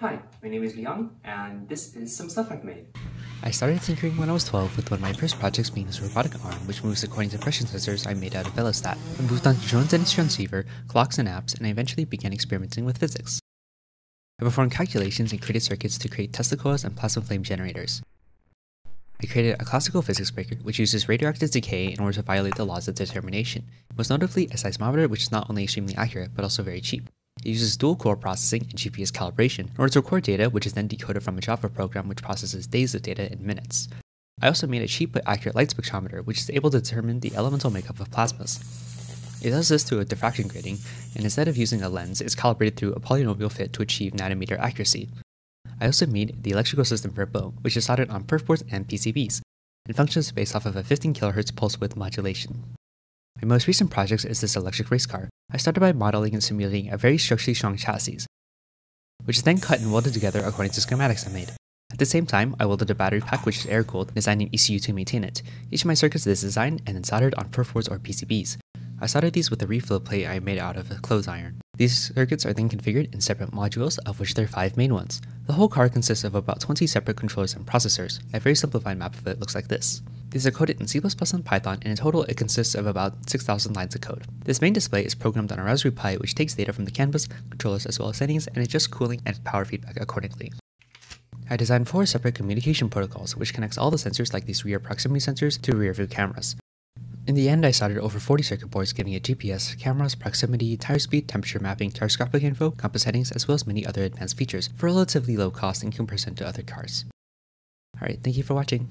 Hi, my name is Liong, and this is some stuff I've made. I started tinkering when I was 12 with one of my first projects being this robotic arm which moves according to pressure sensors I made out of Velostat. I moved on to drones and its transceiver, clocks and apps, and I eventually began experimenting with physics. I performed calculations and created circuits to create Tesla coils and plasma flame generators. I created a classical physics breaker which uses radioactive decay in order to violate the laws of determination, most notably a seismometer which is not only extremely accurate but also very cheap. It uses dual core processing and GPS calibration in order to record data, which is then decoded from a Java program which processes days of data in minutes. I also made a cheap but accurate light spectrometer, which is able to determine the elemental makeup of plasmas. It does this through a diffraction grating, and instead of using a lens, it's calibrated through a polynomial fit to achieve nanometer accuracy. I also made the electrical system for bow, which is soldered on perf boards and PCBs, and functions based off of a 15 kHz pulse width modulation. My most recent project is this electric race car. I started by modeling and simulating a very structurally strong chassis, which is then cut and welded together according to schematics I made. At the same time, I welded a battery pack which is air-cooled an ECU to maintain it. Each of my circuits is designed and then soldered on perf boards or PCBs. I soldered these with a reflow plate I made out of a clothes iron. These circuits are then configured in separate modules, of which there are 5 main ones. The whole car consists of about 20 separate controllers and processors. A very simplified map of it looks like this. These are coded in C++ and Python, and in total it consists of about 6,000 lines of code. This main display is programmed on a Raspberry Pi which takes data from the CAN bus, controllers as well as settings, and adjusts cooling and power feedback accordingly. I designed four separate communication protocols, which connects all the sensors like these rear proximity sensors to rear view cameras. In the end, I soldered over 40 circuit boards giving it GPS, cameras, proximity, tire speed, temperature mapping, gyroscopic info, compass settings, as well as many other advanced features for relatively low cost in comparison to other cars. Alright, thank you for watching.